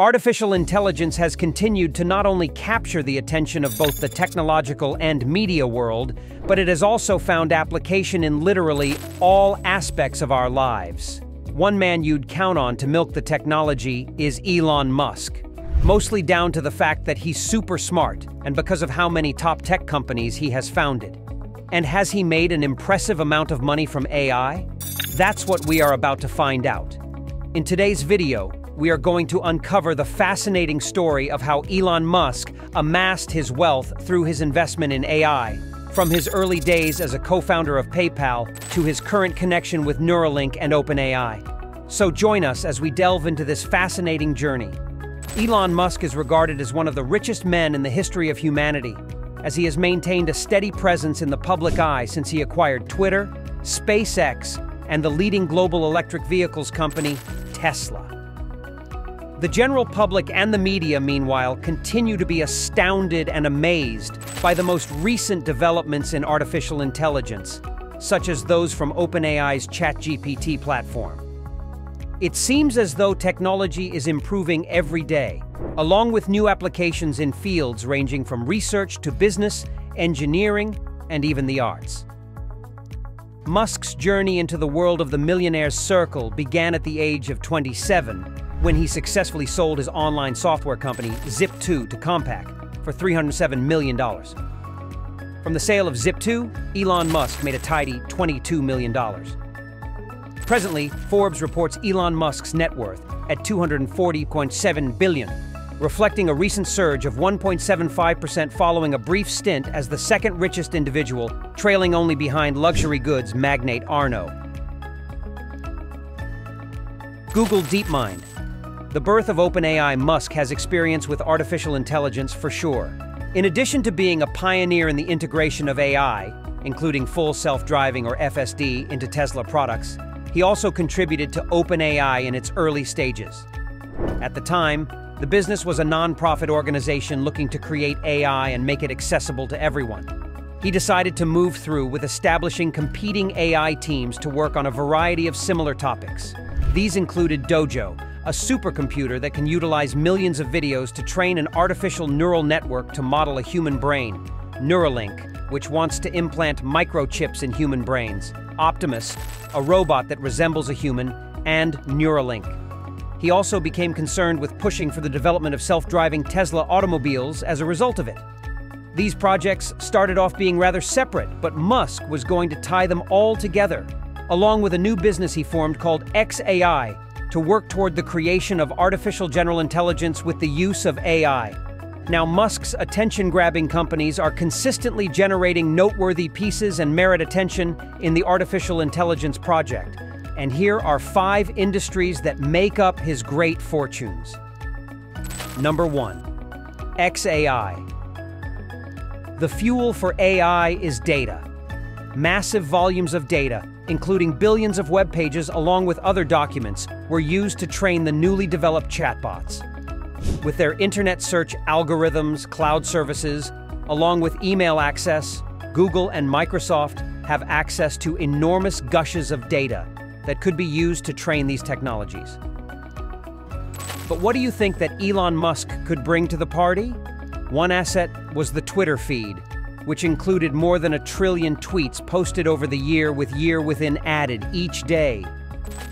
Artificial intelligence has continued to not only capture the attention of both the technological and media world, but it has also found application in literally all aspects of our lives. One man you'd count on to milk the technology is Elon Musk, mostly down to the fact that he's super smart and because of how many top tech companies he has founded. And has he made an impressive amount of money from AI? That's what we are about to find out. In today's video, we are going to uncover the fascinating story of how Elon Musk amassed his wealth through his investment in AI, from his early days as a co-founder of PayPal to his current connection with Neuralink and OpenAI. So join us as we delve into this fascinating journey. Elon Musk is regarded as one of the richest men in the history of humanity, as he has maintained a steady presence in the public eye since he acquired Twitter, SpaceX, and the leading global electric vehicles company, Tesla. The general public and the media, meanwhile, continue to be astounded and amazed by the most recent developments in artificial intelligence, such as those from OpenAI's ChatGPT platform. It seems as though technology is improving every day, along with new applications in fields ranging from research to business, engineering, and even the arts. Musk's journey into the world of the millionaire's circle began at the age of 27 when he successfully sold his online software company, Zip2, to Compaq for $307 million. From the sale of Zip2, Elon Musk made a tidy $22 million. Presently, Forbes reports Elon Musk's net worth at 240.7 billion, reflecting a recent surge of 1.75% following a brief stint as the second richest individual, trailing only behind luxury goods magnate Arnault. Google DeepMind, the birth of OpenAI Musk has experience with artificial intelligence for sure. In addition to being a pioneer in the integration of AI, including full self-driving or FSD into Tesla products, he also contributed to OpenAI in its early stages. At the time, the business was a non-profit organization looking to create AI and make it accessible to everyone. He decided to move through with establishing competing AI teams to work on a variety of similar topics. These included Dojo, a supercomputer that can utilize millions of videos to train an artificial neural network to model a human brain, Neuralink, which wants to implant microchips in human brains, Optimus, a robot that resembles a human, and Neuralink. He also became concerned with pushing for the development of self-driving Tesla automobiles as a result of it. These projects started off being rather separate, but Musk was going to tie them all together, along with a new business he formed called XAI, to work toward the creation of artificial general intelligence with the use of AI. Now, Musk's attention-grabbing companies are consistently generating noteworthy pieces and merit attention in the artificial intelligence project. And here are five industries that make up his great fortunes. Number one, XAI. The fuel for AI is data. Massive volumes of data, including billions of web pages along with other documents, were used to train the newly developed chatbots. With their internet search algorithms, cloud services, along with email access, Google and Microsoft have access to enormous gushes of data that could be used to train these technologies. But what do you think that Elon Musk could bring to the party? One asset was the Twitter feed, which included more than a trillion tweets posted over the year with year within added each day.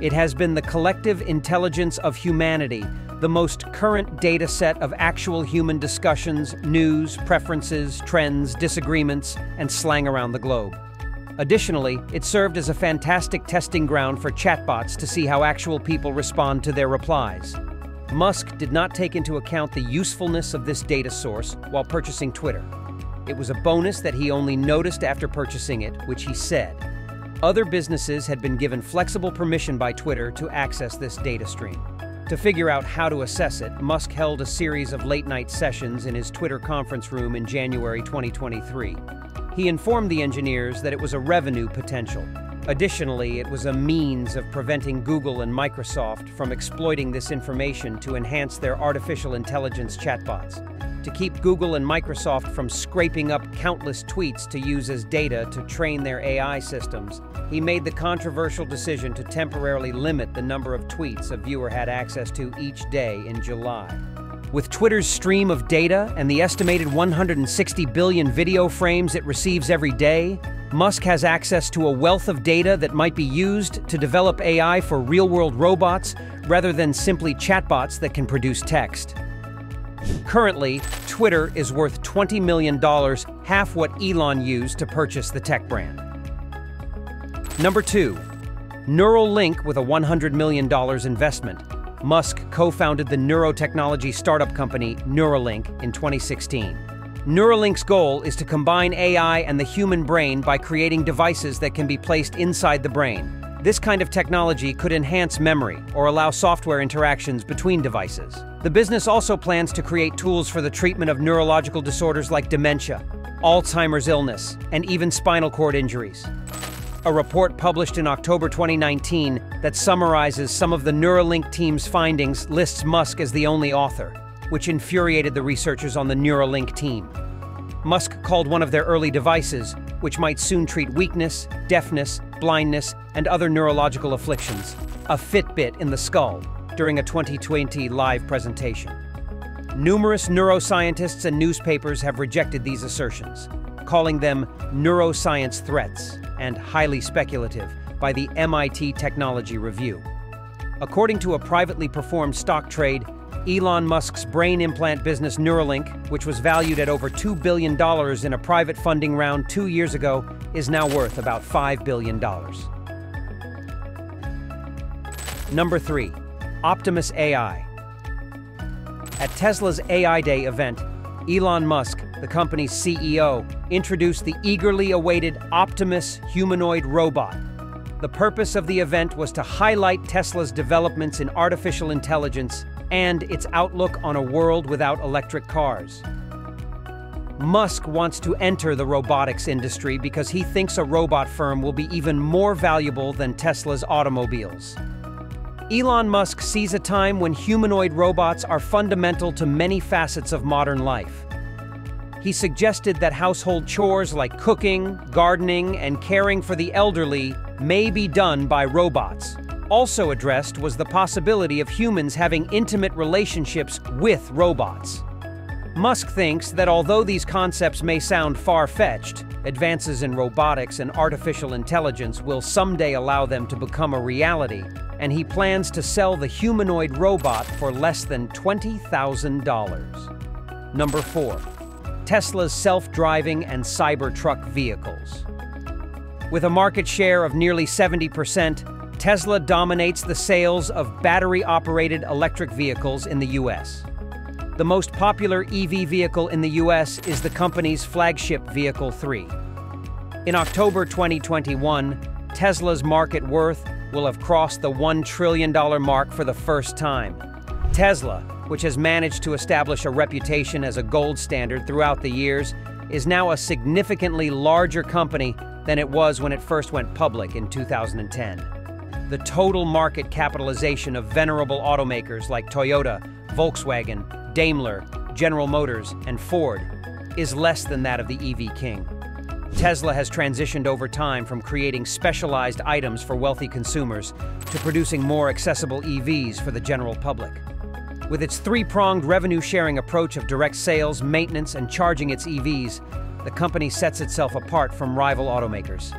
It has been the collective intelligence of humanity, the most current data set of actual human discussions, news, preferences, trends, disagreements, and slang around the globe. Additionally, it served as a fantastic testing ground for chatbots to see how actual people respond to their replies. Musk did not take into account the usefulness of this data source while purchasing Twitter. It was a bonus that he only noticed after purchasing it, which he said. Other businesses had been given flexible permission by Twitter to access this data stream. To figure out how to assess it, Musk held a series of late-night sessions in his Twitter conference room in January 2023. He informed the engineers that it was a revenue potential. Additionally, it was a means of preventing Google and Microsoft from exploiting this information to enhance their artificial intelligence chatbots to keep Google and Microsoft from scraping up countless tweets to use as data to train their AI systems. he made the controversial decision to temporarily limit the number of tweets a viewer had access to each day in July. With Twitter's stream of data and the estimated 160 billion video frames it receives every day, Musk has access to a wealth of data that might be used to develop AI for real-world robots rather than simply chatbots that can produce text. Currently, Twitter is worth $20 million, half what Elon used to purchase the tech brand. Number two, Neuralink with a $100 million investment. Musk co-founded the neurotechnology startup company Neuralink in 2016. Neuralink's goal is to combine AI and the human brain by creating devices that can be placed inside the brain. This kind of technology could enhance memory or allow software interactions between devices. The business also plans to create tools for the treatment of neurological disorders like dementia, Alzheimer's illness, and even spinal cord injuries. A report published in October 2019 that summarizes some of the Neuralink team's findings lists Musk as the only author, which infuriated the researchers on the Neuralink team. Musk called one of their early devices, which might soon treat weakness, deafness, blindness, and other neurological afflictions, a Fitbit in the skull, during a 2020 live presentation. Numerous neuroscientists and newspapers have rejected these assertions, calling them neuroscience threats and highly speculative by the MIT Technology Review. According to a privately performed stock trade, Elon Musk's brain implant business Neuralink, which was valued at over $2 billion in a private funding round two years ago, is now worth about $5 billion. Number 3. Optimus AI At Tesla's AI Day event, Elon Musk, the company's CEO, introduced the eagerly awaited Optimus humanoid robot. The purpose of the event was to highlight Tesla's developments in artificial intelligence and its outlook on a world without electric cars. Musk wants to enter the robotics industry because he thinks a robot firm will be even more valuable than Tesla's automobiles. Elon Musk sees a time when humanoid robots are fundamental to many facets of modern life. He suggested that household chores like cooking, gardening, and caring for the elderly may be done by robots. Also addressed was the possibility of humans having intimate relationships with robots. Musk thinks that although these concepts may sound far-fetched, advances in robotics and artificial intelligence will someday allow them to become a reality, and he plans to sell the humanoid robot for less than $20,000. Number 4. Tesla's self-driving and Cybertruck vehicles. With a market share of nearly 70%, Tesla dominates the sales of battery-operated electric vehicles in the U.S. The most popular EV vehicle in the U.S. is the company's flagship Vehicle 3. In October 2021, Tesla's market worth will have crossed the $1 trillion mark for the first time. Tesla, which has managed to establish a reputation as a gold standard throughout the years, is now a significantly larger company than it was when it first went public in 2010. The total market capitalization of venerable automakers like Toyota, Volkswagen, Daimler, General Motors, and Ford is less than that of the EV king. Tesla has transitioned over time from creating specialized items for wealthy consumers to producing more accessible EVs for the general public. With its three-pronged revenue-sharing approach of direct sales, maintenance, and charging its EVs, the company sets itself apart from rival automakers.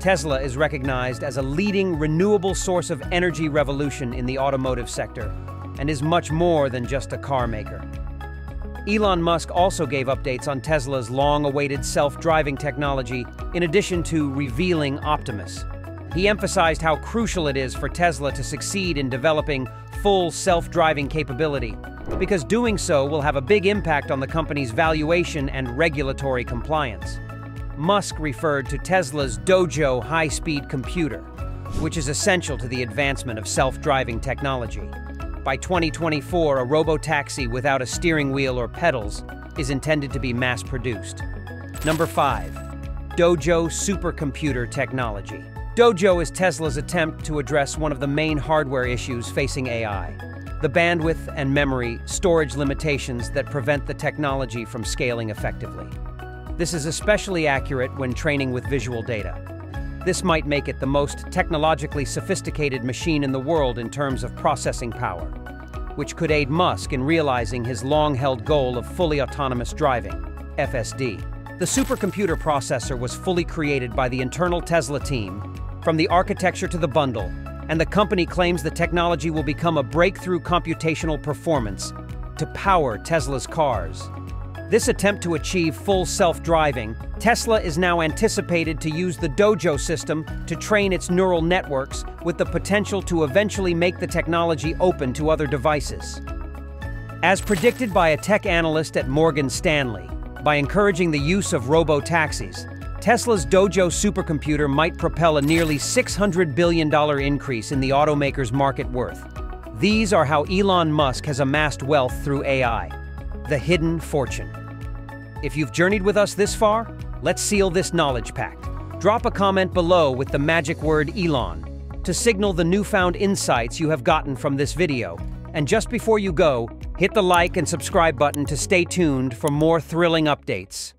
Tesla is recognized as a leading renewable source of energy revolution in the automotive sector and is much more than just a car maker. Elon Musk also gave updates on Tesla's long-awaited self-driving technology in addition to revealing Optimus. He emphasized how crucial it is for Tesla to succeed in developing full self-driving capability, because doing so will have a big impact on the company's valuation and regulatory compliance. Musk referred to Tesla's Dojo high-speed computer, which is essential to the advancement of self-driving technology. By 2024, a robo-taxi without a steering wheel or pedals is intended to be mass-produced. Number 5. Dojo Supercomputer Technology Dojo is Tesla's attempt to address one of the main hardware issues facing AI, the bandwidth and memory storage limitations that prevent the technology from scaling effectively. This is especially accurate when training with visual data. This might make it the most technologically sophisticated machine in the world in terms of processing power, which could aid Musk in realizing his long-held goal of fully autonomous driving, FSD. The supercomputer processor was fully created by the internal Tesla team, from the architecture to the bundle, and the company claims the technology will become a breakthrough computational performance to power Tesla's cars. This attempt to achieve full self-driving, Tesla is now anticipated to use the Dojo system to train its neural networks with the potential to eventually make the technology open to other devices. As predicted by a tech analyst at Morgan Stanley, by encouraging the use of robo-taxis, Tesla's Dojo supercomputer might propel a nearly $600 billion increase in the automaker's market worth. These are how Elon Musk has amassed wealth through AI. The hidden fortune. If you've journeyed with us this far, let's seal this knowledge pact. Drop a comment below with the magic word Elon to signal the newfound insights you have gotten from this video. And just before you go, hit the like and subscribe button to stay tuned for more thrilling updates.